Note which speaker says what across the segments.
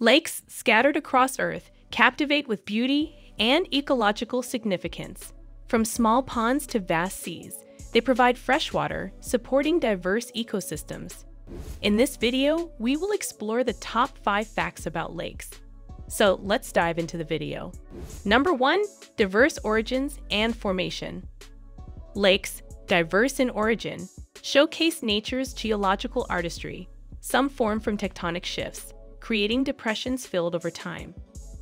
Speaker 1: Lakes scattered across Earth captivate with beauty and ecological significance. From small ponds to vast seas, they provide fresh water, supporting diverse ecosystems. In this video, we will explore the top 5 facts about lakes. So let's dive into the video. Number 1. Diverse origins and formation. Lakes, diverse in origin, showcase nature's geological artistry. Some form from tectonic shifts, creating depressions filled over time.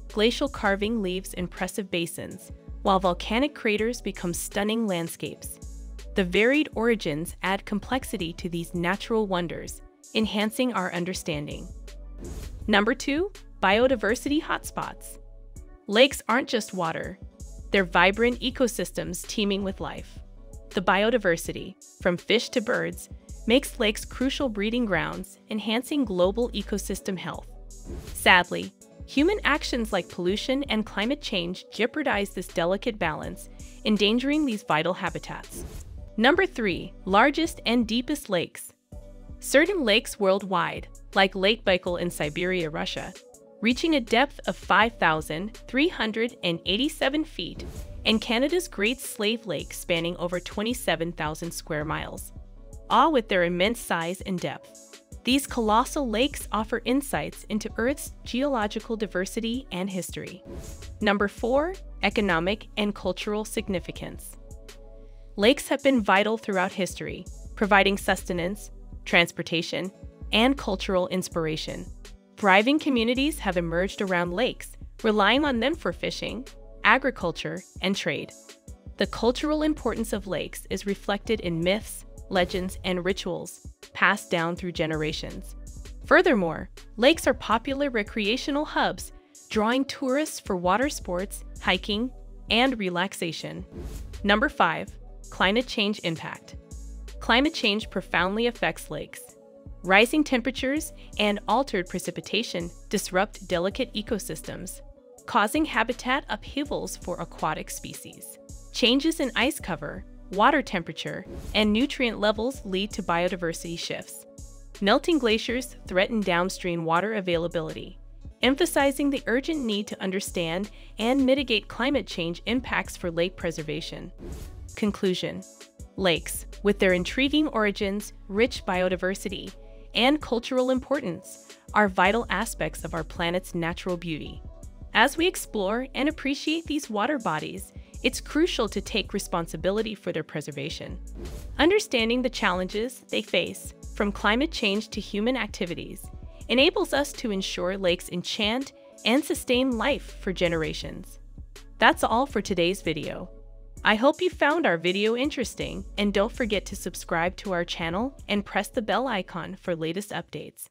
Speaker 1: Glacial carving leaves impressive basins, while volcanic craters become stunning landscapes. The varied origins add complexity to these natural wonders, enhancing our understanding. Number 2. Biodiversity hotspots. Lakes aren't just water, they're vibrant ecosystems teeming with life. The biodiversity, from fish to birds, makes lakes crucial breeding grounds, enhancing global ecosystem health. Sadly, human actions like pollution and climate change jeopardize this delicate balance, endangering these vital habitats. Number 3. Largest and deepest lakes. Certain lakes worldwide, like Lake Baikal in Siberia, Russia, reaching a depth of 5,387 feet, and Canada's Great Slave Lake spanning over 27,000 square miles, all with their immense size and depth. These colossal lakes offer insights into Earth's geological diversity and history. Number 4. Economic and cultural significance. Lakes have been vital throughout history, providing sustenance, transportation, and cultural inspiration. Thriving communities have emerged around lakes, relying on them for fishing, agriculture, and trade. The cultural importance of lakes is reflected in myths, legends, and rituals passed down through generations. Furthermore, lakes are popular recreational hubs, drawing tourists for water sports, hiking, and relaxation. Number 5. Climate Change Impact Climate change profoundly affects lakes. Rising temperatures and altered precipitation disrupt delicate ecosystems, causing habitat upheavals for aquatic species. Changes in ice cover, water temperature, and nutrient levels lead to biodiversity shifts. Melting glaciers threaten downstream water availability, emphasizing the urgent need to understand and mitigate climate change impacts for lake preservation. Conclusion Lakes, with their intriguing origins, rich biodiversity, and cultural importance, are vital aspects of our planet's natural beauty. As we explore and appreciate these water bodies, it's crucial to take responsibility for their preservation. Understanding the challenges they face, from climate change to human activities, enables us to ensure lakes enchant and sustain life for generations. That's all for today's video. I hope you found our video interesting and don't forget to subscribe to our channel and press the bell icon for latest updates.